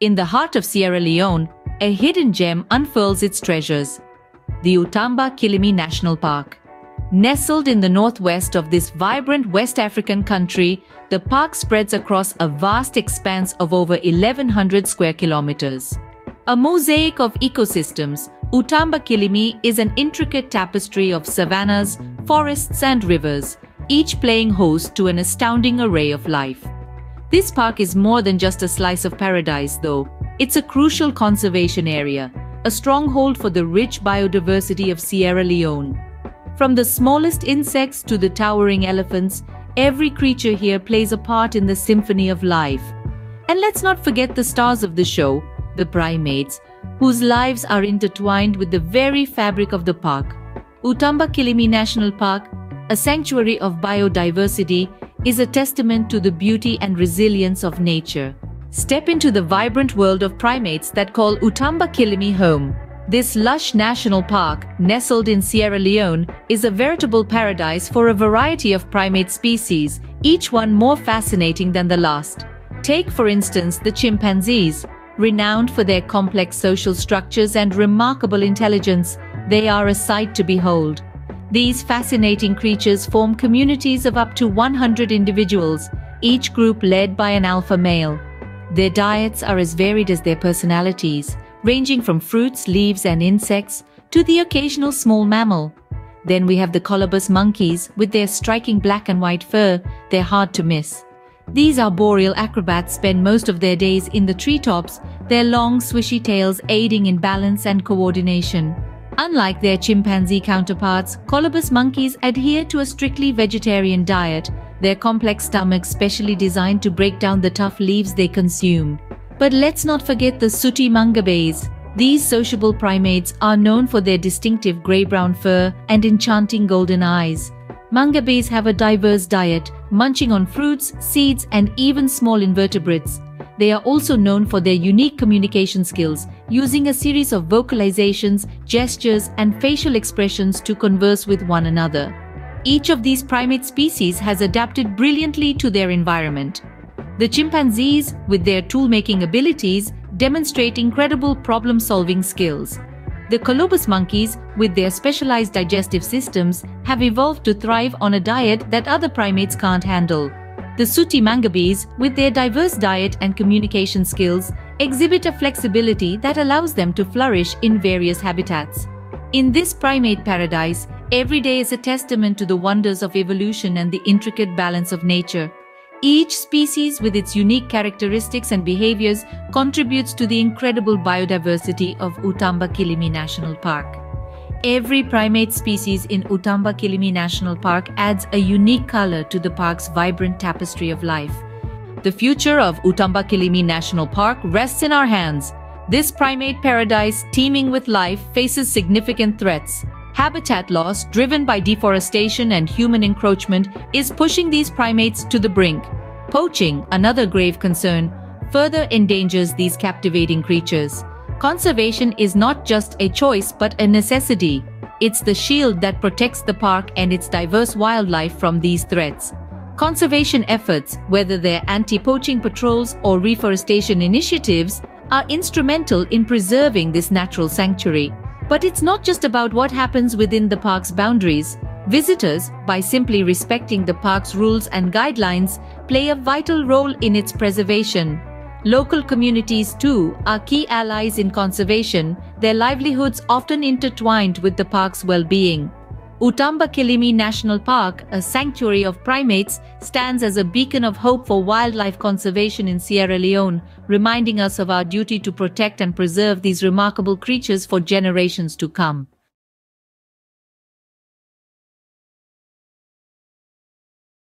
In the heart of Sierra Leone, a hidden gem unfurls its treasures. The Outamba Kilimi National Park. Nestled in the northwest of this vibrant West African country, the park spreads across a vast expanse of over 1100 square kilometers. A mosaic of ecosystems, Outamba Kilimi is an intricate tapestry of savannas, forests and rivers, each playing host to an astounding array of life. This park is more than just a slice of paradise, though. It's a crucial conservation area, a stronghold for the rich biodiversity of Sierra Leone. From the smallest insects to the towering elephants, every creature here plays a part in the symphony of life. And let's not forget the stars of the show, the primates, whose lives are intertwined with the very fabric of the park. Outamba Kilimi National Park a sanctuary of biodiversity, is a testament to the beauty and resilience of nature. Step into the vibrant world of primates that call Outamba Kilimi home. This lush national park, nestled in Sierra Leone, is a veritable paradise for a variety of primate species, each one more fascinating than the last. Take, for instance, the chimpanzees. Renowned for their complex social structures and remarkable intelligence, they are a sight to behold. These fascinating creatures form communities of up to 100 individuals, each group led by an alpha male. Their diets are as varied as their personalities, ranging from fruits, leaves and insects to the occasional small mammal. Then we have the colobus monkeys with their striking black and white fur, they're hard to miss. These arboreal acrobats spend most of their days in the treetops, their long swishy tails aiding in balance and coordination. Unlike their chimpanzee counterparts, colobus monkeys adhere to a strictly vegetarian diet, their complex stomachs specially designed to break down the tough leaves they consume. But let's not forget the sooty mangabeys. These sociable primates are known for their distinctive grey-brown fur and enchanting golden eyes. Mangabeys have a diverse diet, munching on fruits, seeds and even small invertebrates. They are also known for their unique communication skills, using a series of vocalizations, gestures, and facial expressions to converse with one another. Each of these primate species has adapted brilliantly to their environment. The chimpanzees, with their tool-making abilities, demonstrate incredible problem-solving skills. The colobus monkeys, with their specialized digestive systems, have evolved to thrive on a diet that other primates can't handle. The sooty mangabeys, with their diverse diet and communication skills, exhibit a flexibility that allows them to flourish in various habitats. In this primate paradise, every day is a testament to the wonders of evolution and the intricate balance of nature. Each species with its unique characteristics and behaviors contributes to the incredible biodiversity of Outamba Kilimi National Park. Every primate species in Outamba Kilimi National Park adds a unique color to the park's vibrant tapestry of life. The future of Outamba Kilimi National Park rests in our hands. This primate paradise, teeming with life, faces significant threats. Habitat loss, driven by deforestation and human encroachment, is pushing these primates to the brink. Poaching, another grave concern, further endangers these captivating creatures. Conservation is not just a choice but a necessity. It's the shield that protects the park and its diverse wildlife from these threats. Conservation efforts, whether they're anti-poaching patrols or reforestation initiatives, are instrumental in preserving this natural sanctuary. But it's not just about what happens within the park's boundaries. Visitors, by simply respecting the park's rules and guidelines, play a vital role in its preservation. Local communities too are key allies in conservation, their livelihoods often intertwined with the park's well-being. Outamba Kilimi National Park, a sanctuary of primates, stands as a beacon of hope for wildlife conservation in Sierra Leone, reminding us of our duty to protect and preserve these remarkable creatures for generations to come.